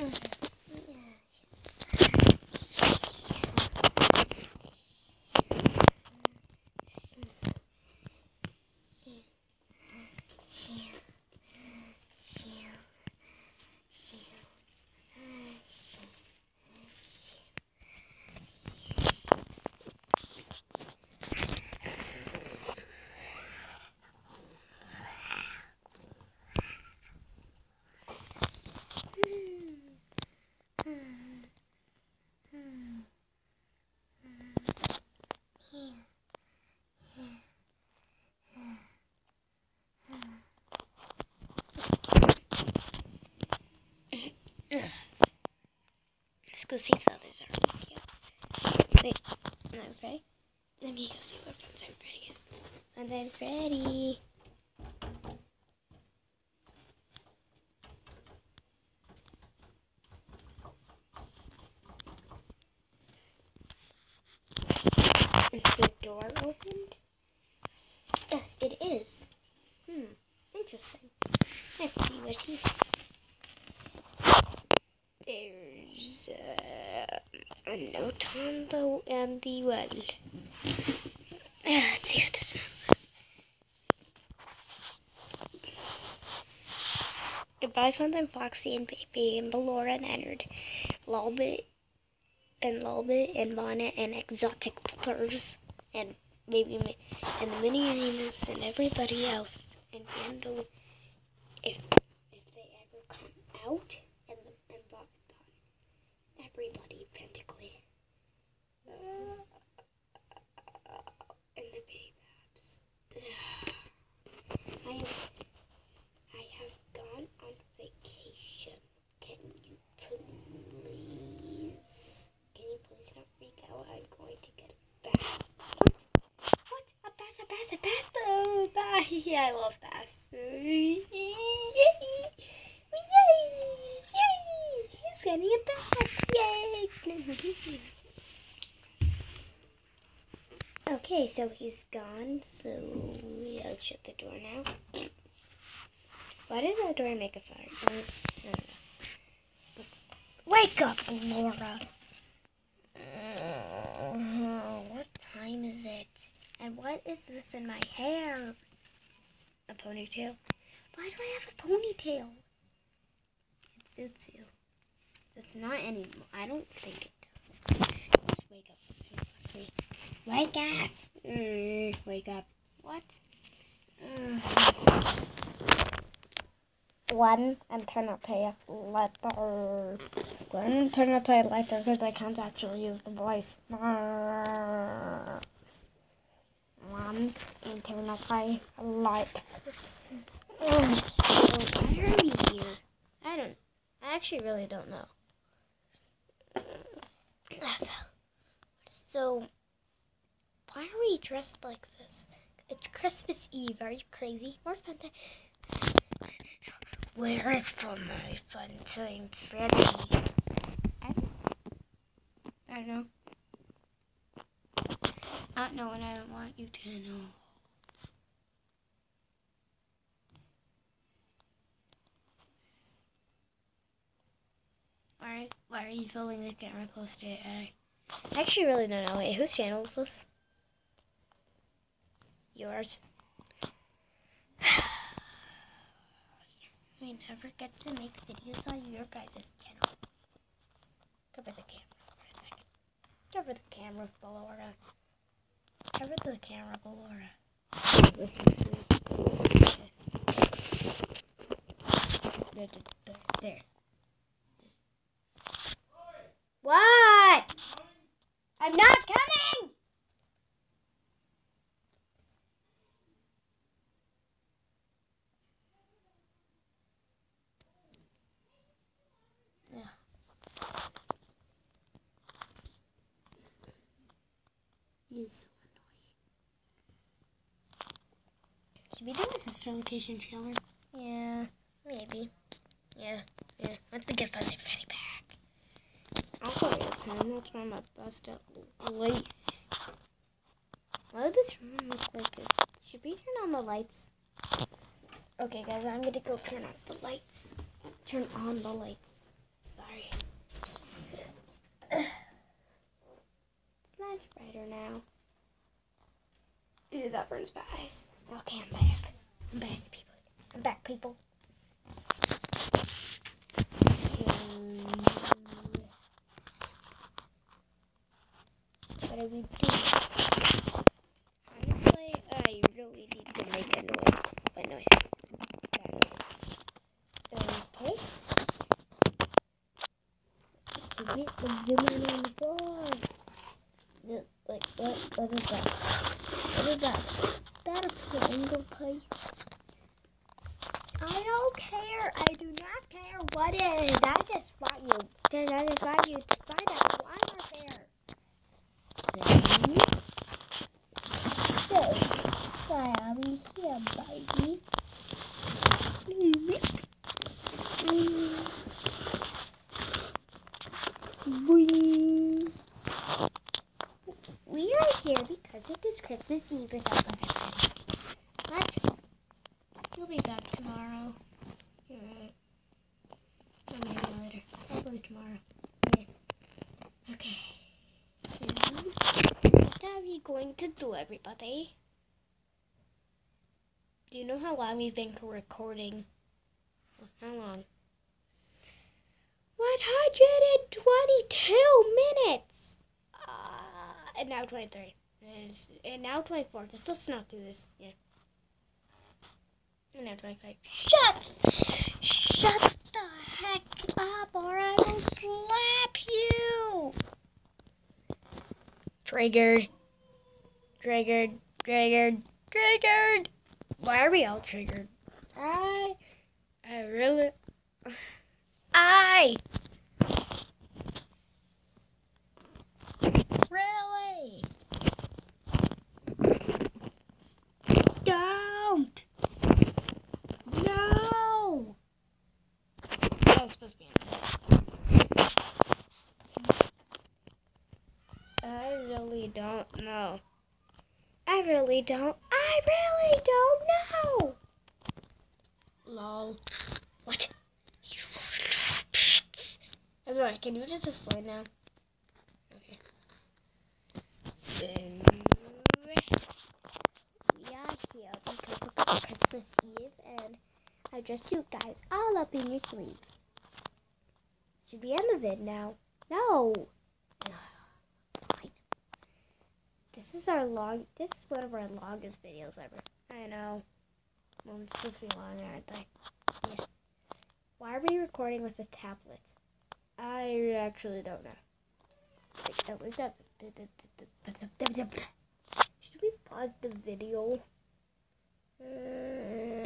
Mm. Let's go see if the others are cute. Wait, Freddy? Let me go see what friends and Freddy is. And then Freddy. Is the door opened? Uh, it is. Hmm, interesting. Let's see what he has. There's uh, a note and the well. Uh, let's see what this. Goodbye, Foxy and Baby and Ballora and Ennard, Lolbit and Lolbit and Bonnet and Exotic Butters and Baby and the Minireenas and everybody else and Bando if if they ever come out and the and everybody and the babes. I I have gone on vacation. Can you please can you please not freak out? I'm going to get a bath. What? What? A bath, a bath, a bath. Oh, bye. I love baths. Yay! Yay! Yay! He's getting a bath. Yay! okay, so he's gone. So I'll shut the door now. Why does that door make a know. Wake up, Laura. Uh, what time is it? And what is this in my hair? A ponytail? Why do I have a ponytail? It suits you. It's not anymore. I don't think it does. Just wake up. See? Wake up. Mm, wake up. What? Mm. One and turn up a letter. One turn up a letter because I can't actually use the voice. One and turn up a light. Oh, so are we here? I don't. I actually really don't know. So, why are we dressed like this? It's Christmas Eve. Are you crazy? Where's Fanta? Where is for my fun time, Freddy? I, don't, I don't know. Knowing I don't want you to know. Alright, why are you filming the camera close to it? I actually really don't know. Wait, whose channel is this? Yours. We never get to make videos on your guys' channel. Cover the camera for a second. Cover the camera, Ballora. Cover the camera, Ballora. Listen to. There. What? I'm not coming! Yeah. He's so annoying. Should we do a sister location trailer? Yeah, maybe. Yeah, yeah. Let me get Fuzzy Freddy back. Go this time. That's why my bust at least. Why does this room look like it? Should we turn on the lights? Okay, guys, I'm gonna go turn off the lights. Turn on the lights. Sorry. It's much brighter now. Ew, that burns my eyes. Okay, I'm back. I'm back, people. I'm back, people. So, do do? Honestly, I really need to make a noise. What noise? Okay. Can we zoom in on the? The- Like, what, what is that? What is that? That a triangle piece? I don't care. I do not care what it is. I just want you. I just want you to find out why I'm there. So, so why are we here, baby? Boing. We are here because it is Christmas Eve with our brother. What? You'll be back tomorrow. You're right. Or maybe later. Probably tomorrow. Okay. Okay. So, what are we going to do, everybody? Do you know how long we've been recording? How long? 122 minutes! Uh, and now 23. And, and now 24. Just let's not do this. Yeah. And now 25. Shut! Shut the heck up or I will slap you! Triggered. Triggered. Triggered. Triggered! Why are we all triggered? I. I really. I. Really? Don't! No! That was supposed to be I really don't know. I really don't. I really don't know! Lol. What? I'm sorry, can you just explain now? Okay. Um, we are here because it is Christmas Eve and I dressed you guys all up in your sleep. Should be end the vid now? No. Fine. This is our long. This is one of our longest videos ever. I know. Well, it's supposed to be longer, aren't they? Yeah. Why are we recording with a tablet? I actually don't know. Should we pause the video? Uh,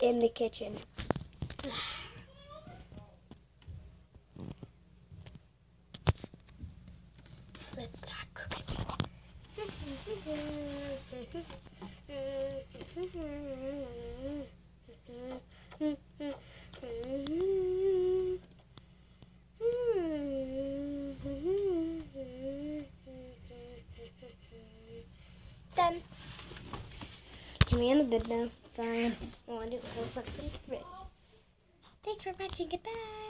In the kitchen. Let's start cooking. We end the vid now? Fine. Oh, I whole fucking thread. Thanks for watching. Goodbye.